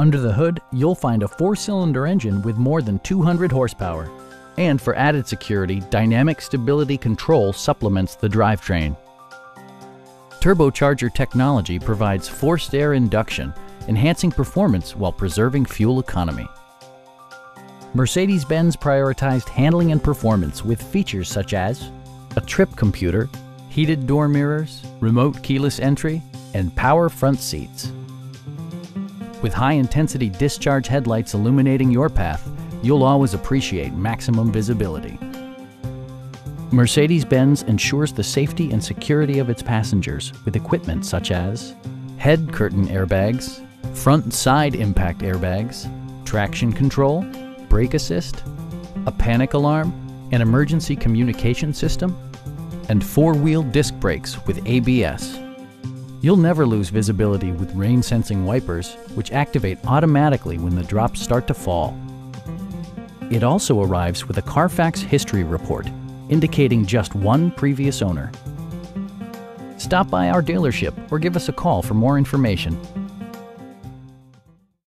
Under the hood, you'll find a four-cylinder engine with more than 200 horsepower. And for added security, Dynamic Stability Control supplements the drivetrain. Turbocharger technology provides forced air induction, enhancing performance while preserving fuel economy. Mercedes-Benz prioritized handling and performance with features such as a trip computer, heated door mirrors, remote keyless entry, and power front seats. With high-intensity discharge headlights illuminating your path, you'll always appreciate maximum visibility. Mercedes-Benz ensures the safety and security of its passengers with equipment such as head curtain airbags, front and side impact airbags, traction control, brake assist, a panic alarm, an emergency communication system, and four-wheel disc brakes with ABS. You'll never lose visibility with rain-sensing wipers, which activate automatically when the drops start to fall. It also arrives with a Carfax history report, indicating just one previous owner. Stop by our dealership or give us a call for more information.